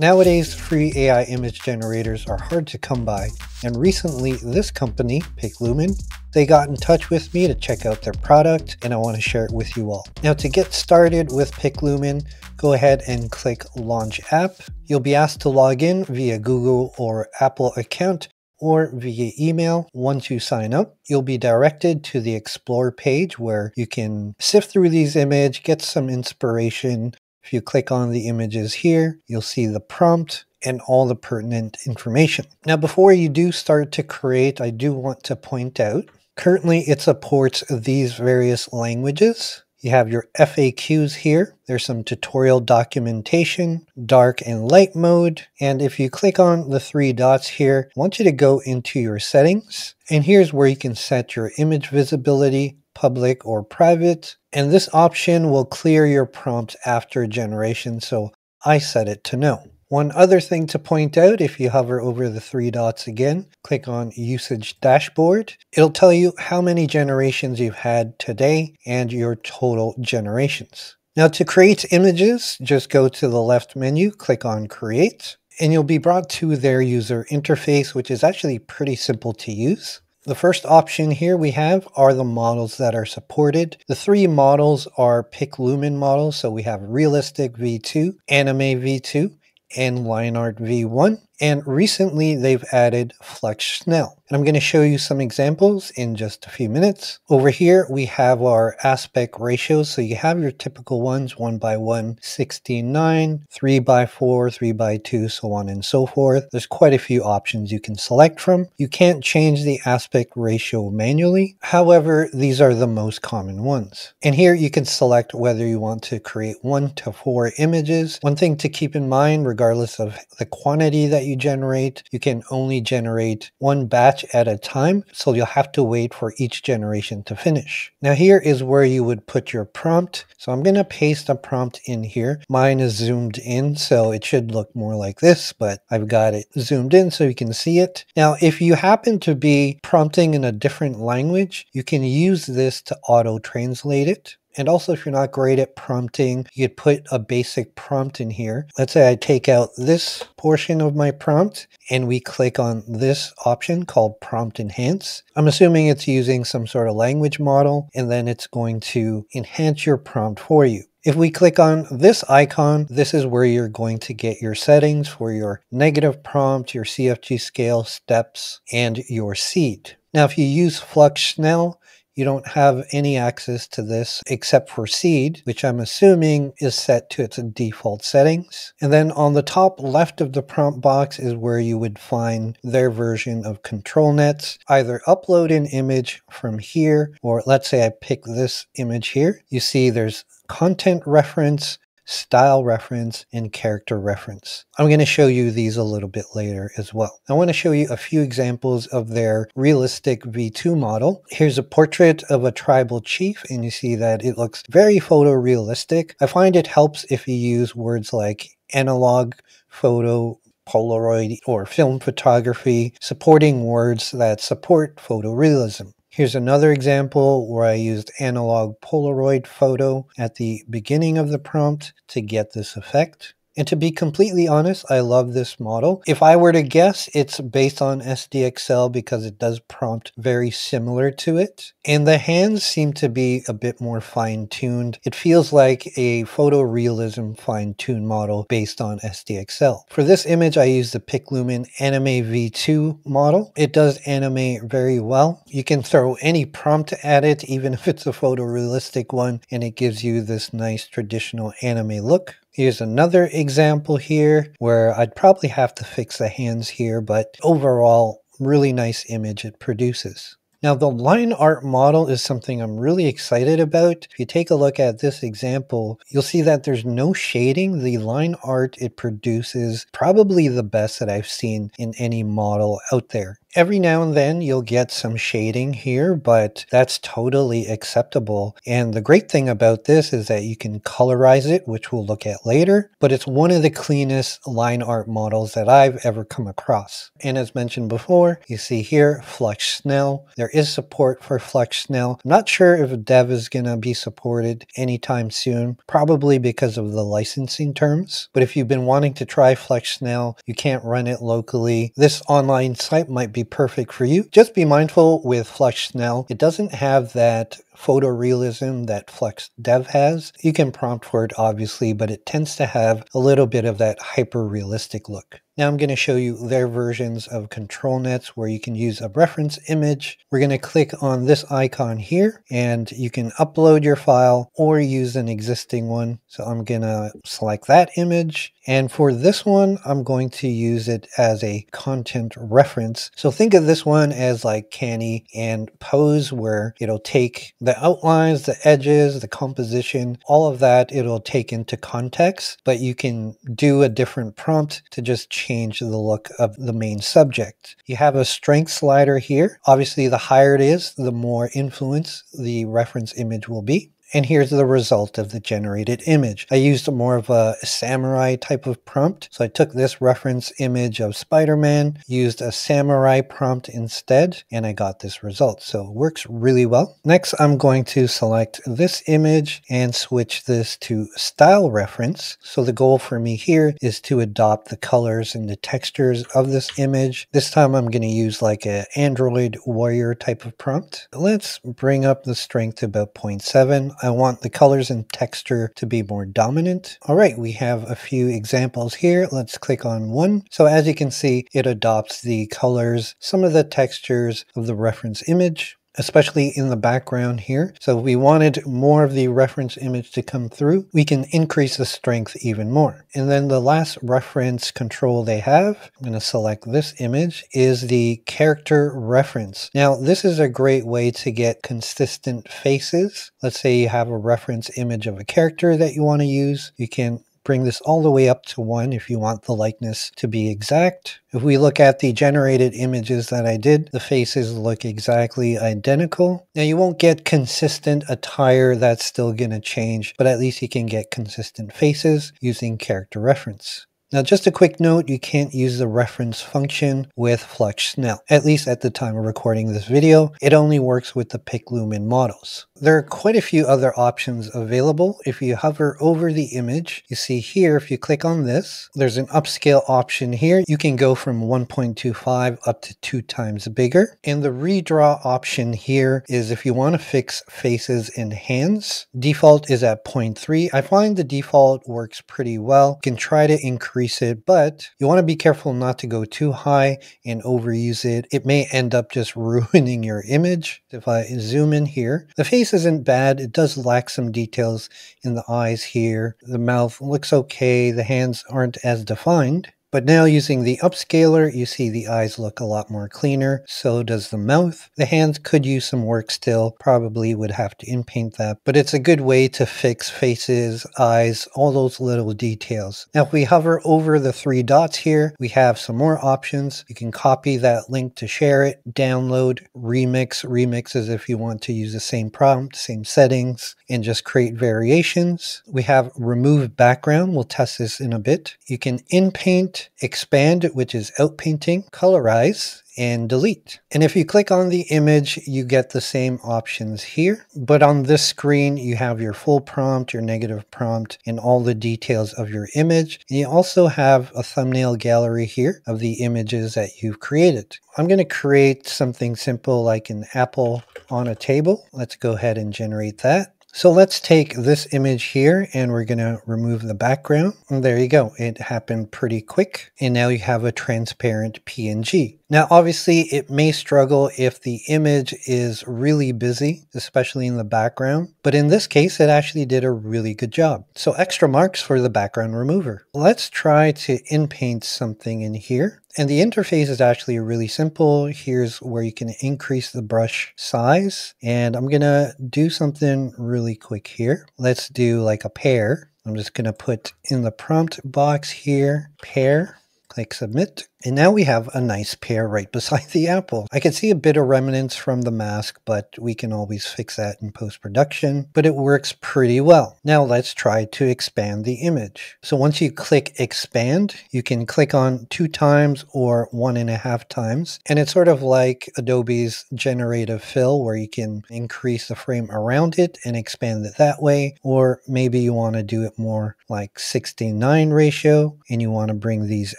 Nowadays, free AI image generators are hard to come by, and recently this company, PicLumen, they got in touch with me to check out their product and I want to share it with you all. Now to get started with PicLumen, go ahead and click Launch App. You'll be asked to log in via Google or Apple account or via email. Once you sign up, you'll be directed to the Explore page where you can sift through these images, get some inspiration, if you click on the images here, you'll see the prompt and all the pertinent information. Now, before you do start to create, I do want to point out, currently it supports these various languages. You have your FAQs here. There's some tutorial documentation, dark and light mode. And if you click on the three dots here, I want you to go into your settings. And here's where you can set your image visibility, public or private. And this option will clear your prompt after generation, so I set it to no. One other thing to point out, if you hover over the three dots again, click on Usage Dashboard, it'll tell you how many generations you've had today and your total generations. Now to create images, just go to the left menu, click on Create, and you'll be brought to their user interface, which is actually pretty simple to use. The first option here we have are the models that are supported. The three models are PicLumen models. So we have Realistic V2, Anime V2, and Line Art V1. And recently they've added Flux Schnell. And I'm going to show you some examples in just a few minutes. Over here, we have our aspect ratios. So you have your typical ones, 1 by 1, 16:9, 3 by 4, 3 by 2, so on and so forth. There's quite a few options you can select from. You can't change the aspect ratio manually. However, these are the most common ones. And here you can select whether you want to create 1 to 4 images. One thing to keep in mind, regardless of the quantity that you generate, you can only generate one batch at a time, so you'll have to wait for each generation to finish. Now here is where you would put your prompt. So I'm going to paste a prompt in here. Mine is zoomed in, so it should look more like this, but I've got it zoomed in so you can see it. Now, if you happen to be prompting in a different language, you can use this to auto translate it. And also, if you're not great at prompting, you could put a basic prompt in here. Let's say I take out this portion of my prompt and we click on this option called Prompt Enhance. I'm assuming it's using some sort of language model, and then it's going to enhance your prompt for you. If we click on this icon, this is where you're going to get your settings for your negative prompt, your CFG scale, steps, and your seed. Now, if you use Flux Schnell, you don't have any access to this except for seed, which I'm assuming is set to its default settings. And then on the top left of the prompt box is where you would find their version of control nets. Either upload an image from here, or let's say I pick this image here. You see there's content reference, style reference, and character reference. I'm going to show you these a little bit later as well. I want to show you a few examples of their realistic V2 model. Here's a portrait of a tribal chief, and you see that it looks very photorealistic. I find it helps if you use words like analog, photo, Polaroid, or film photography, supporting words that support photorealism. Here's another example where I used analog Polaroid photo at the beginning of the prompt to get this effect. And to be completely honest, I love this model. If I were to guess, it's based on SDXL because it does prompt very similar to it. And the hands seem to be a bit more fine-tuned. It feels like a photorealism fine-tuned model based on SDXL. For this image, I used the PicLumen Anime V2 model. It does animate very well. You can throw any prompt at it, even if it's a photorealistic one, and it gives you this nice traditional anime look. Here's another example here where I'd probably have to fix the hands here, but overall, really nice image it produces. Now the line art model is something I'm really excited about. If you take a look at this example, you'll see that there's no shading. The line art it produces probably the best that I've seen in any model out there. Every now and then you'll get some shading here, but that's totally acceptable. And the great thing about this is that you can colorize it, which we'll look at later, but it's one of the cleanest line art models that I've ever come across. And as mentioned before, you see here, Flux Schnell. There there is support for Flux Schnell. I'm not sure if Dev is going to be supported anytime soon, probably because of the licensing terms. But if you've been wanting to try Flux Schnell, you can't run it locally, this online site might be perfect for you. Just be mindful with Flux Schnell, it doesn't have that photorealism that Flux Dev has. You can prompt for it obviously, but it tends to have a little bit of that hyper realistic look. Now I'm going to show you their versions of control nets where you can use a reference image. We're going to click on this icon here and you can upload your file or use an existing one. So I'm going to select that image. And for this one, I'm going to use it as a content reference. So think of this one as like Canny and Pose where it'll take the outlines, the edges, the composition, all of that it'll take into context, but you can do a different prompt to just change the look of the main subject. You have a strength slider here. Obviously, the higher it is, the more influence the reference image will be. And here's the result of the generated image. I used more of a samurai type of prompt. So I took this reference image of Spider-Man, used a samurai prompt instead, and I got this result. So it works really well. Next, I'm going to select this image and switch this to style reference. So the goal for me here is to adopt the colors and the textures of this image. This time I'm going to use like an Android warrior type of prompt. Let's bring up the strength to about 0.7. I want the colors and texture to be more dominant. All right, we have a few examples here. Let's click on one. So as you can see, it adopts the colors, some of the textures of the reference image especially in the background here. So if we wanted more of the reference image to come through, we can increase the strength even more. And then the last reference control they have, I'm going to select this image, is the character reference. Now, this is a great way to get consistent faces. Let's say you have a reference image of a character that you want to use. You can bring this all the way up to 1 if you want the likeness to be exact. If we look at the generated images that I did, the faces look exactly identical. Now you won't get consistent attire, that's still going to change, but at least you can get consistent faces using character reference. Now, just a quick note, you can't use the reference function with Flux Schnell, at least at the time of recording this video. It only works with the PicLumen models. There are quite a few other options available. If you hover over the image, you see here, if you click on this, there's an upscale option here. You can go from 1.25 up to two times bigger. And the redraw option here is if you want to fix faces and hands, default is at 0.3. I find the default works pretty well. You can try to increase it, but you want to be careful not to go too high and overuse it. It may end up just ruining your image. If I zoom in here, the face face isn't bad. It does lack some details in the eyes here. The mouth looks okay. The hands aren't as defined. But now using the upscaler, you see the eyes look a lot more cleaner. So does the mouth. The hands could use some work still. Probably would have to inpaint that. But it's a good way to fix faces, eyes, all those little details. Now if we hover over the three dots here, we have some more options. You can copy that link to share it, download, remix. Remix is if you want to use the same prompt, same settings, and just create variations. We have remove background. We'll test this in a bit. You can inpaint expand, which is outpainting, colorize, and delete. And if you click on the image, you get the same options here. But on this screen, you have your full prompt, your negative prompt, and all the details of your image. And you also have a thumbnail gallery here of the images that you've created. I'm going to create something simple like an apple on a table. Let's go ahead and generate that. So let's take this image here and we're going to remove the background. And there you go. It happened pretty quick. And now you have a transparent PNG. Now, obviously, it may struggle if the image is really busy, especially in the background. But in this case, it actually did a really good job. So extra marks for the background remover. Let's try to inpaint something in here. And the interface is actually really simple. Here's where you can increase the brush size. And I'm going to do something really quick here. Let's do like a pear. I'm just going to put in the prompt box here, pear, click submit. And now we have a nice pear right beside the apple. I can see a bit of remnants from the mask, but we can always fix that in post-production, but it works pretty well. Now let's try to expand the image. So once you click expand, you can click on two times or one and a half times. And it's sort of like Adobe's generative fill where you can increase the frame around it and expand it that way. Or maybe you want to do it more like 69 ratio and you want to bring these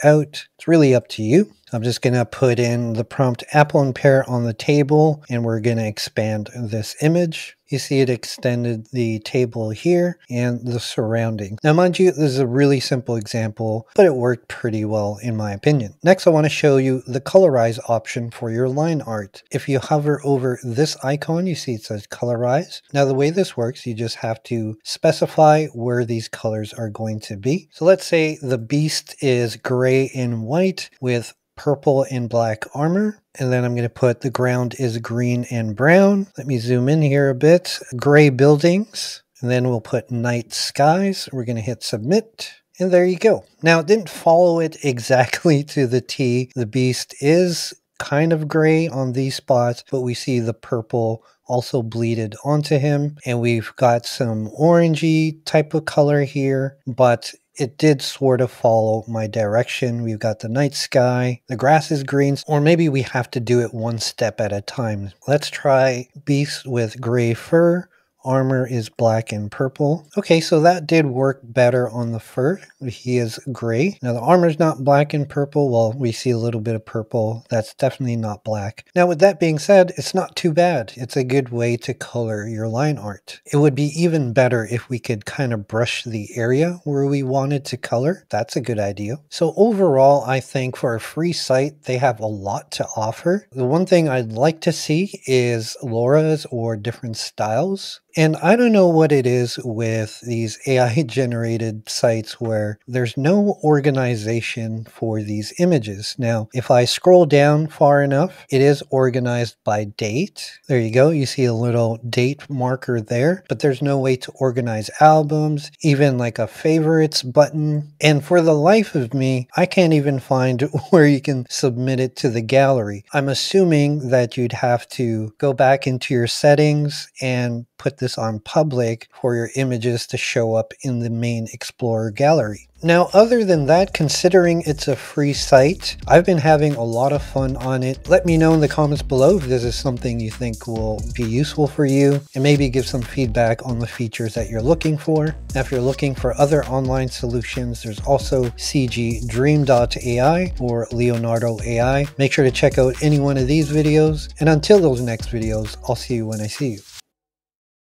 out. It's really up to you. I'm just going to put in the prompt apple and pear on the table and we're going to expand this image. You see it extended the table here and the surrounding. Now mind you, this is a really simple example, but it worked pretty well in my opinion. Next I want to show you the colorize option for your line art. If you hover over this icon, you see it says colorize. Now the way this works, you just have to specify where these colors are going to be. So let's say the beast is gray and white with purple and black armor. And then I'm going to put the ground is green and brown. Let me zoom in here a bit. Gray buildings. And then we'll put night skies. We're going to hit submit. And there you go. Now, it didn't follow it exactly to the T. The beast is kind of gray on these spots, but we see the purple also bleeded onto him. And we've got some orangey type of color here, but it did sort of follow my direction. We've got the night sky, the grass is green, or maybe we have to do it one step at a time. Let's try beast with gray fur armor is black and purple. Okay, so that did work better on the fur. He is gray. Now the armor is not black and purple. Well, we see a little bit of purple. That's definitely not black. Now with that being said, it's not too bad. It's a good way to color your line art. It would be even better if we could kind of brush the area where we wanted to color. That's a good idea. So overall, I think for a free site, they have a lot to offer. The one thing I'd like to see is LoRAs or different styles. And I don't know what it is with these AI generated sites where there's no organization for these images. Now, if I scroll down far enough, it is organized by date. There you go. You see a little date marker there, but there's no way to organize albums, even like a favorites button. And for the life of me, I can't even find where you can submit it to the gallery. I'm assuming that you'd have to go back into your settings and put this on public for your images to show up in the main Explorer gallery. Now, other than that, considering it's a free site, I've been having a lot of fun on it. Let me know in the comments below if this is something you think will be useful for you and maybe give some feedback on the features that you're looking for. Now, if you're looking for other online solutions, there's also CG cgdream.ai or Leonardo AI. Make sure to check out any one of these videos. And until those next videos, I'll see you when I see you.